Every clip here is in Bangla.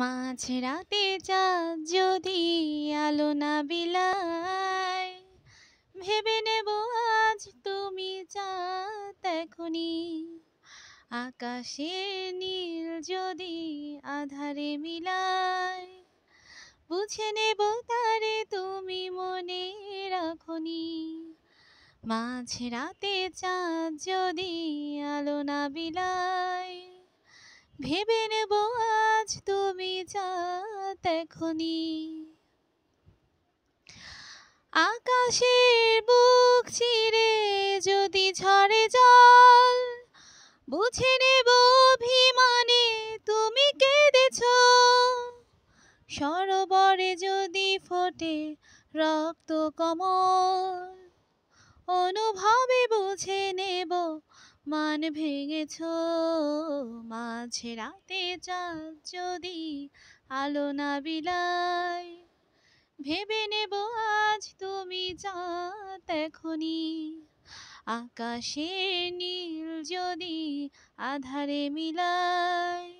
মাঝ রাতে যদি আলো না বিলায়, ভেবে নেব আজ তুমি চাঁদ এখনি আকাশের নীল যদি আধারে মিলায়, বুঝে নেব তারে তুমি মনে রাখনি। মাঝ রাতে যদি আলো না বিলায়, ভেবে নেব আজ তুমি চাঁদ এখনি আকাশের বুক চিরে যদি ঝরে জল, বুঝে নেব অভিমানে তুমি কেঁদেছ। সরোবরে যদি ফোটে রক্ত কমল, অনুভবে বুঝে নেব মান ভেঙেছ। মাঝে রাতে চাঁদ যদি আলো না বিলায়। ভেবে নেব আজ তুমি চাঁদ এখনি আকাশের নীল যদি আধারে মিলায়,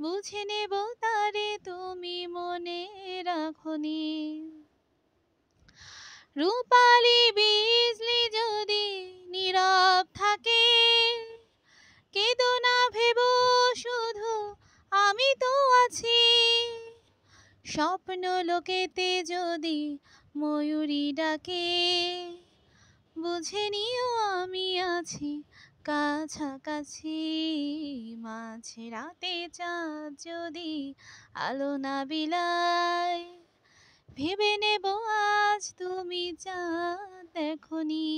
বুঝে নেব তারে তুমি মনে রাখনি। রূপালি বিজলি যদি নীরব থাকে, কেদো না ভেব শুধু আমি তো স্বপ্ন লোকেতে যদি ময়ূরী ডাকে, বুঝে নিও আমি আছি কাছাকাছি। মাঝে রাতে চাঁদ যদি আলো না বিলায়, ভেবে নেব আজ তুমি চাঁদ এখনি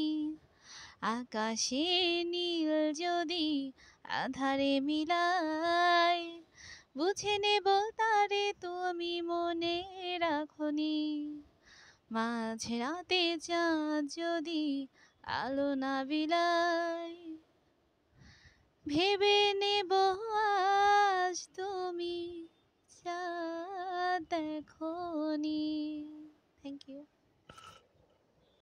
আকাশে নীল যদি আধারে মিলায়, বুঝে নেব তুমি মনে রাখনি। মাঝে রাতে চাঁদ যদি আলো না বিলাই ভেবে নেব